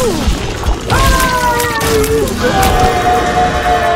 Ooh. Ah!